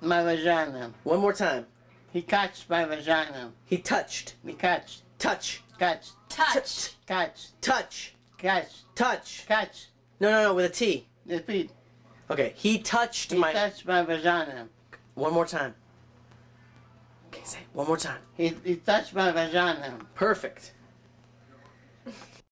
my vagina. One more time. He touched my vagina. He touched. He touched, Touch. Touch. Touch. Touch. Touch. Touch. Touch. Touch. No, no, no, with a T. Repeat. Okay. He touched He my. touched my vagina. One more time. Okay, say one more time. He, he touched my vagina. Perfect.